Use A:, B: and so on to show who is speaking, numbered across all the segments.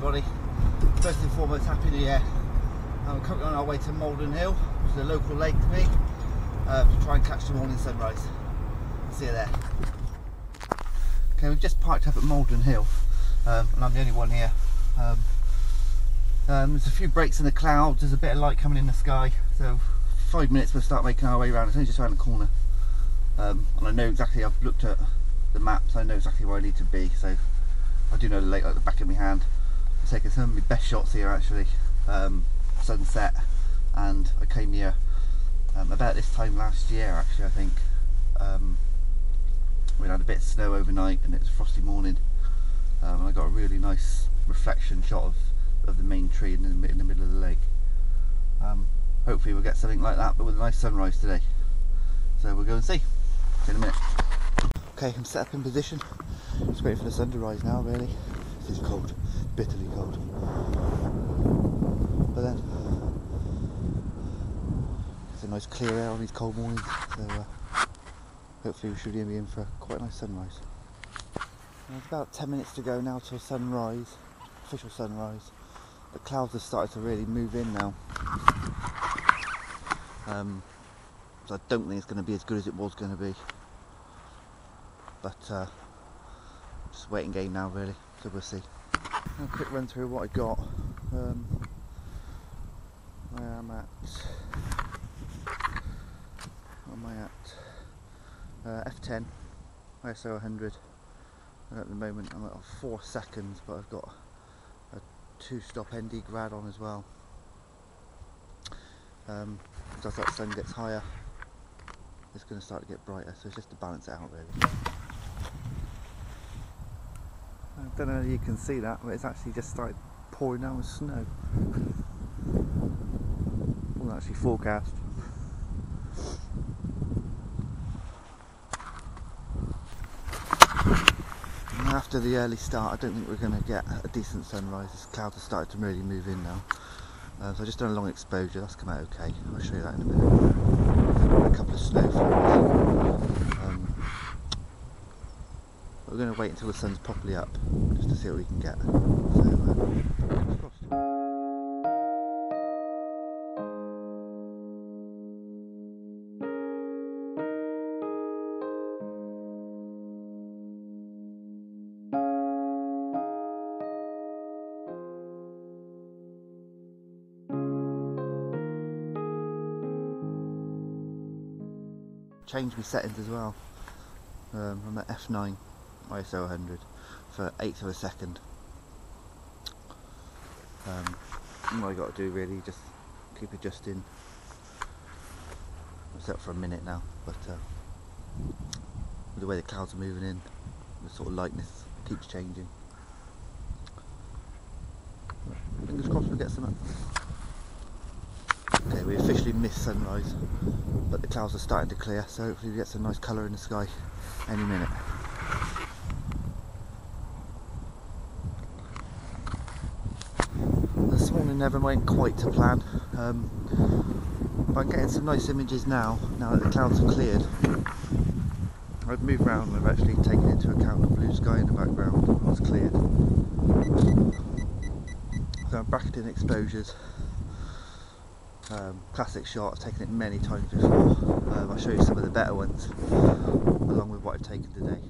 A: everybody. First and foremost, Happy New Year. I'm currently on our way to Mouldon Hill, which is a local lake to me, uh, to try and catch the morning sunrise. See you there. Okay, we've just parked up at Mouldon Hill, um, and I'm the only one here. Um, um, there's a few breaks in the clouds, there's a bit of light coming in the sky, so five minutes we'll start making our way around. It's only just around the corner. Um, and I know exactly, I've looked at the maps, I know exactly where I need to be, so I do know the lake like the back of my hand. Taking some of my best shots here actually, um, sunset, and I came here um, about this time last year actually I think. Um, we had a bit of snow overnight and it was frosty morning, um, and I got a really nice reflection shot of, of the main tree in the, in the middle of the lake. Um, hopefully we'll get something like that but with a nice sunrise today. So we'll go and see. See in a minute. Okay, I'm set up in position. Just waiting for the sun to rise now, really. This is cold, bitterly cold. But then, it's a nice clear air on these cold mornings, so uh, hopefully we should be in for quite a nice sunrise. There's about 10 minutes to go now till sunrise, official sunrise. The clouds have started to really move in now. Um, so I don't think it's going to be as good as it was going to be but uh, just waiting game now really so we'll see a quick run through what I got. Um, where I'm at am I at? Uh, F10 ISO 100 and at the moment I'm at 4 seconds but I've got a 2 stop ND grad on as well. Um, as that sun gets higher it's going to start to get brighter so it's just to balance it out really. I don't know if you can see that, but it's actually just started pouring down with snow. Wasn't actually forecast. And after the early start, I don't think we're going to get a decent sunrise. The clouds have started to really move in now. Uh, so I just done a long exposure. That's come out okay. I'll show you that in a minute. A couple of snowfalls. We're going to wait until the sun's properly up just to see what we can get. So, uh, change my settings as well. Um, I'm at F9 ISO 100 for eighth of a second. Um, all I got to do really just keep adjusting. I'm set for a minute now, but uh, the way the clouds are moving in, the sort of lightness keeps changing. Fingers crossed we get some. Okay, we officially missed sunrise, but the clouds are starting to clear, so hopefully we get some nice colour in the sky any minute. Never went quite to plan. Um, but I'm getting some nice images now, now that the clouds have cleared. I've moved around and I've actually taken into account the blue sky in the background It's cleared. So I'm bracketing exposures. Um, classic shot, I've taken it many times before. Um, I'll show you some of the better ones along with what I've taken today.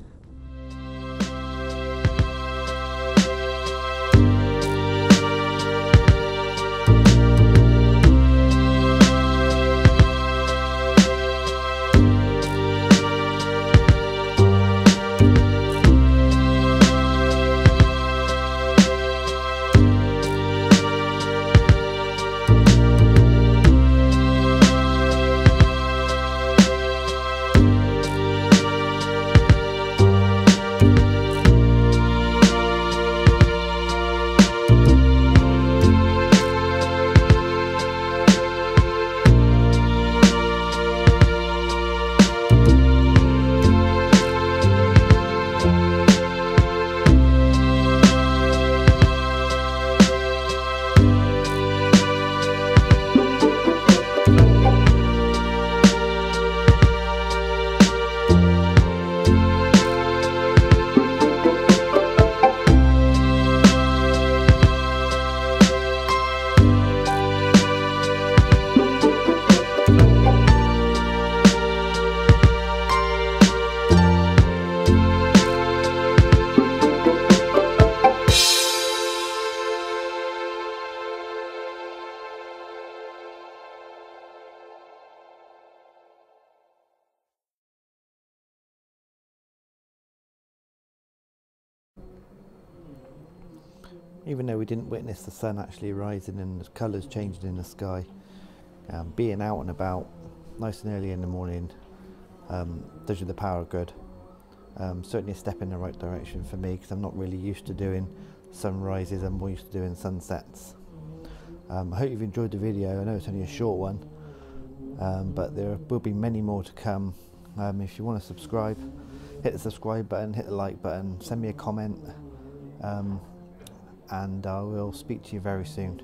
B: Even though we didn't witness the sun actually rising and the colours changing in the sky, um, being out and about nice and early in the morning um, does you the power of good. Um, certainly a step in the right direction for me because I'm not really used to doing sunrises, I'm more used to doing sunsets. Um, I hope you've enjoyed the video. I know it's only a short one, um, but there will be many more to come. Um, if you want to subscribe, hit the subscribe button, hit the like button, send me a comment, um, and uh, I will speak to you very soon.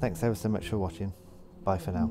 B: Thanks ever so much for watching. Bye for now.